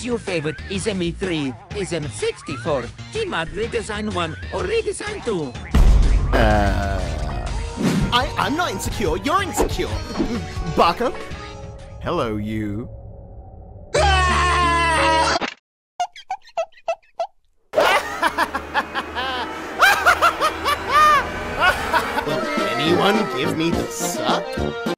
is your favorite? Is M3, SM64, GMOD Redesign 1, or Redesign 2? Uh, I, I'm not insecure, you're insecure. Baka? Hello, you. Will anyone give me the suck?